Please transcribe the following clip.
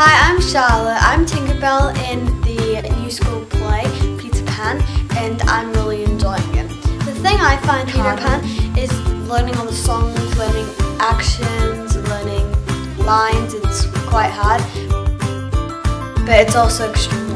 Hi, I'm Charlotte. I'm Tinkerbell in the new school play, Peter Pan, and I'm really enjoying it. The thing I find Peter Pan is learning all the songs, learning actions, learning lines. It's quite hard, but it's also extremely